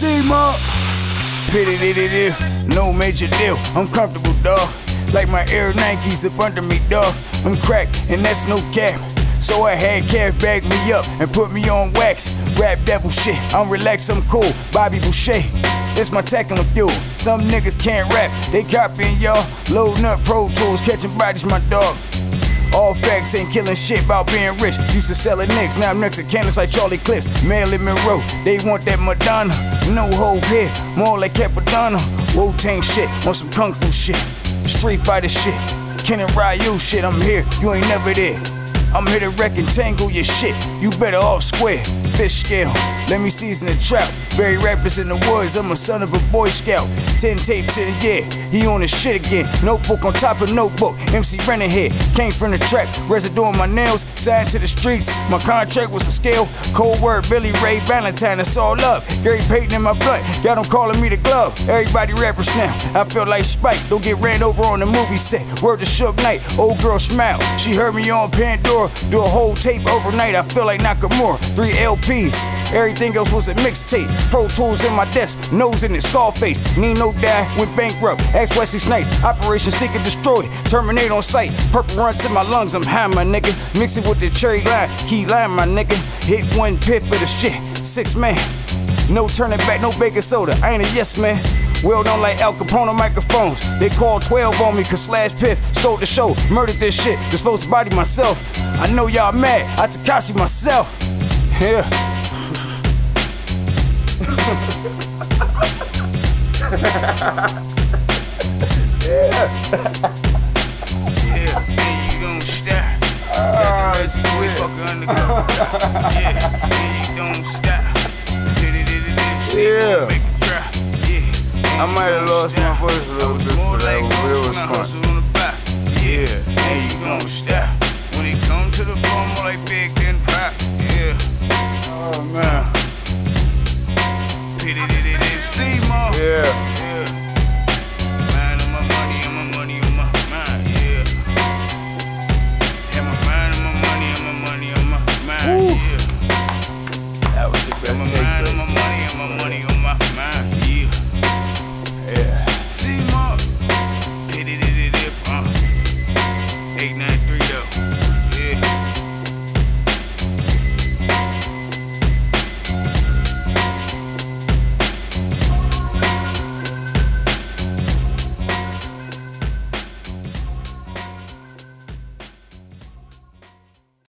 See, ma. Pity it if no major deal. I'm comfortable, dog. Like my Air Nikes up under me, dog. I'm cracked, and that's no cap. So I had Kev bag me up and put me on wax. Rap devil shit, I'm relaxed, I'm cool. Bobby Boucher, it's my technical fuel. Some niggas can't rap, they copying y'all. Loading up Pro Tools, catching bodies, my dog. All facts ain't killing shit about being rich. Used to sell it nicks, now I'm next to cannons like Charlie Clips. Marilyn Monroe, they want that Madonna. No Hov here, more like Cappadonna. Wu Tang shit, on some Kung Fu shit. Street Fighter shit, Ken and Ryu shit, I'm here, you ain't never there. I'm here to wreck and tangle your shit. You better off square, fish scale. Let me season the trout. Bury rappers in the woods. I'm a son of a boy scout. Ten tapes in a year. He on his shit again. Notebook on top of notebook. MC running here. Came from the trap. Residue on my nails. Signed to the streets. My contract was a scale. Cold word. Billy Ray Valentine. It's all up. Gary Payton in my blood. Got them calling me the glove. Everybody rappers now. I feel like Spike. Don't get ran over on the movie set. Word to Suge Knight. Old girl smile. She heard me on Pandora. Do a whole tape overnight. I feel like Nakamura. Three LPs. Everything else was a mixtape. Pro Tools in my desk, nose in it, Scarface. Nino died, went bankrupt. Ex Wesley Snipes, Operation Seek and Destroy. Terminate on sight. Purple runs in my lungs, I'm high, my nigga. Mix it with the cherry line, key lime, my nigga. Hit one pit for the shit. Six man. No turning back, no baking soda. I ain't a yes man. Well known like Al Capone on microphones. They called 12 on me cause Slash Piff stole the show. Murdered this shit, disposed to body myself. I know y'all mad, I Tekashi myself. Yeah. yeah. yeah, yeah, you don't stop. Oh, shit. yeah, yeah, you don't stop. Yeah. Make it drop. Yeah. I might have lost my voice a little bit for that one, but it was fun. Yeah, and you don't stop. When it come to the floor, more like big than pop. Yeah. Oh man. Pity did it, see more. Yeah.